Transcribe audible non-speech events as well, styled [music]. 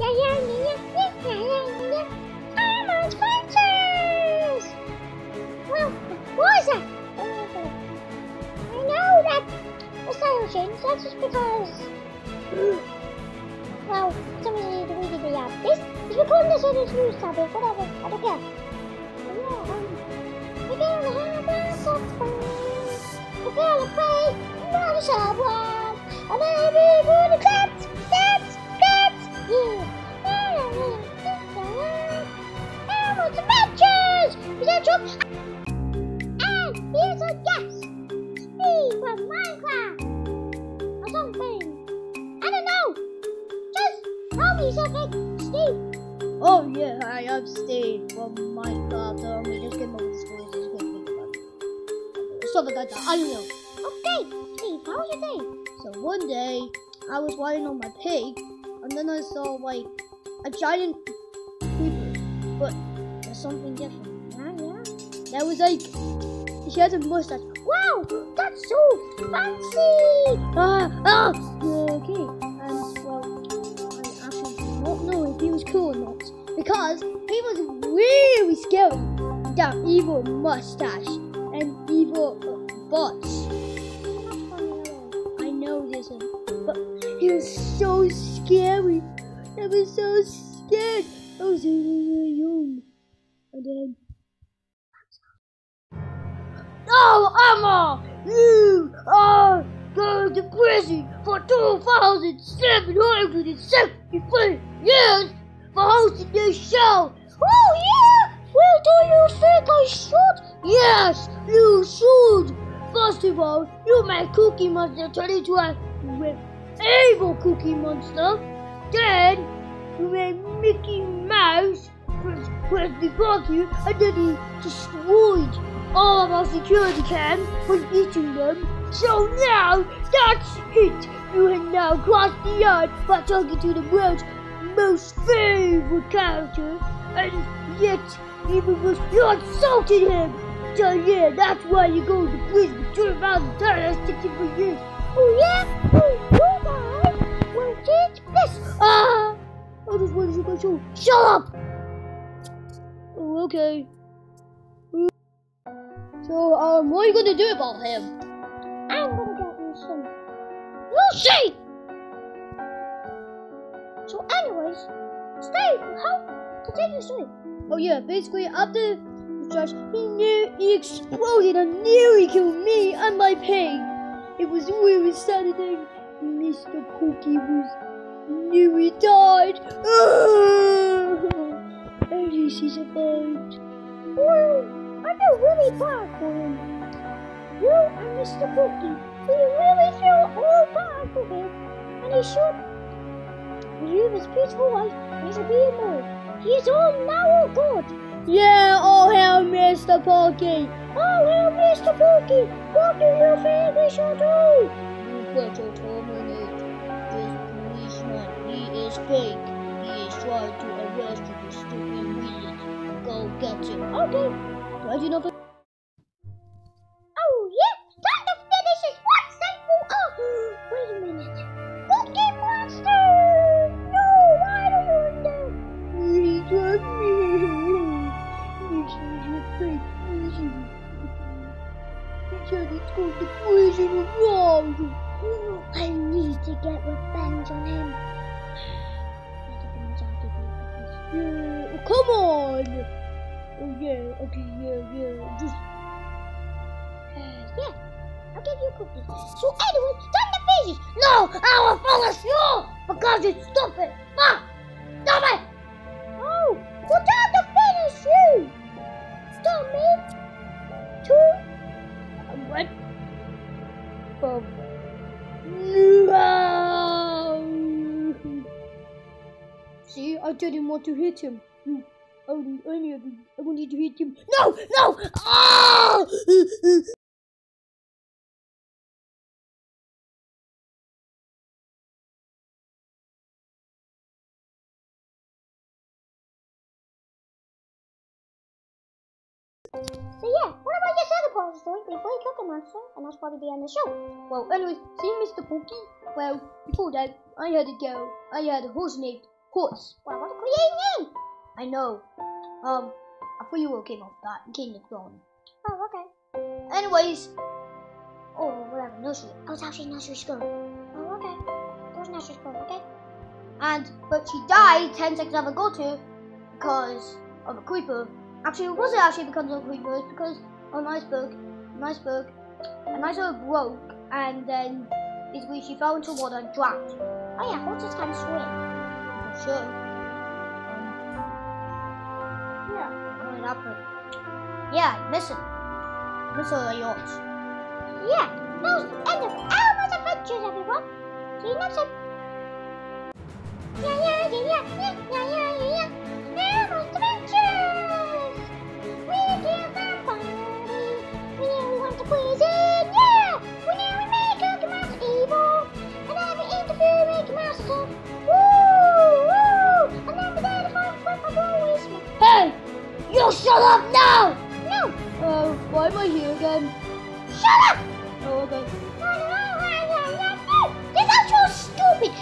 I'm adventures! Well, what is that? I know that. That's just because. well, somebody deleted the app. This is recording this this news topic. Whatever. I don't care. Oh yeah, I have Steve from Minecraft. Um, we just get more stories. Just go think about it. Something like that. I know. Okay, Steve, how was your day? So one day, I was riding on my pig, and then I saw like a giant creeper, but there's something different. Yeah, yeah. That was like she had a mustache. Wow, that's so fancy! Ah, ah. Okay, Evil mustache and evil butts. I know this, but he was so scary. I was so scared. I was really young. And then. No, Emma! You are going to prison for 2,763 years for hosting this show! Oh, yeah! Do you think I should? Yes, you should! First of all, you made Cookie Monster turn into a evil Cookie Monster. Then, you made Mickey Mouse the button and then he destroyed all of our security cams by eating them. So now, that's it! You have now crossed the yard by talking to the world's most favorite character, and yet even was you insulted him! So yeah, that's why you go to prison for 2,063 years. Oh, yeah? Oh, you guys will teach this. Ah! I just wanted to go show. Shut up! Oh, okay. So, um, what are you gonna do about him? I'm gonna get some. You'll! So, anyways, Steve, how? Continue, Steve. Oh yeah, basically after the crash, he knew he exploded and nearly killed me and my pig. It was really sad thing. Mr. Cookie was nearly died. [sighs] At least he survived. Well, I feel really bad for him. You and Mr. Cookie, we really feel all bad for him. And he should live his peaceful life and he should be immortal. He is all now all good. Yeah, oh hell, Mr. Porky. Oh, well, Mr. Porky. what do you think we should do? You better terminate this policeman. He is fake. He is trying to arrest you for stupid reasons. Go get him. Okay. Why do you not? On. Oh yeah, okay, yeah, yeah. Just Yeah, I'll give you a cookie. So anyway, time to finish. no, I will follow you because you're stupid. Ah, stop it. Oh, well, time to finish you. Stop me. Two. What? Um, no. See, I didn't want to hit him. You, I didn't, I didn't, I wanted to hit him. No, no! Ah! So yeah, what about your part of the story? Before you Cookie Monster, and that's probably the end of the show. Well, anyways, see Mr. Pokey? Well, before that, I had to go. I had a hallucinate horse. Well, what a great name! I know. Um, I thought you were came off that and King of Throne. Oh, okay. Anyways, oh, whatever, nursery. Oh, was actually nursery school. Oh, okay. It was nursery school, okay? And, but she died 10 seconds after I got to because of a creeper. Actually, it wasn't actually because of a creeper, it's because of an iceberg. An iceberg. An iceberg broke and then basically she fell into water and drowned. Oh, yeah, horses can swim. For sure. up with. Yeah, listen. miss it. I miss yours. Yeah, that was the end of Elmo's adventures, everyone. See you next time. Yeah, yeah, yeah, yeah, yeah, yeah, yeah, yeah. Elmo's adventures! Shut up now! No, Uh, why am I here again? shut up. Oh, okay. No, no, no, no, no, no. This outro is stupid.